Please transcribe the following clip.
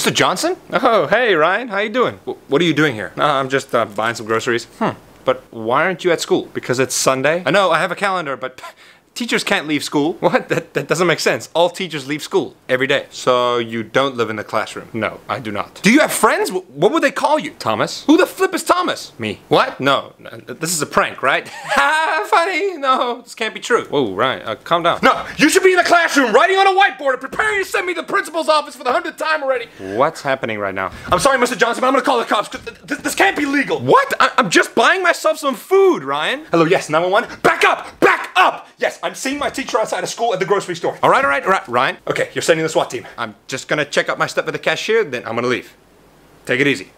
Mr. Johnson? Oh, hey, Ryan. How you doing? W- what are you doing here? Uh, I'm just uh, buying some groceries. Hmm. But why aren't you at school? Because it's Sunday? I know, I have a calendar, but teachers can't leave school. What? That, that doesn't make sense. All teachers leave school every day. So you don't live in the classroom? No, I do not. Do you have friends? What would they call you? Thomas? Who the flip is Thomas? Me. What? No, this is a prank, right? Ha, funny. No, this can't be true. Whoa, Ryan, uh, calm down. No, you should be in the classroom writing on a whiteboard and preparing to send me to the principal's office for the hundredth time already. What's happening right now? I'm sorry, Mr. Johnson, but I'm gonna call the cops. th- th- This can't be legal. What? I- I'm just buying myself some food, Ryan. Hello, yes, 911. Back up! Back I'm seeing my teacher outside of school at the grocery store. All right, all right, all right, Ryan. Okay, you're sending the SWAT team. I'm just gonna check out my stuff at the cashier, then I'm gonna leave. Take it easy.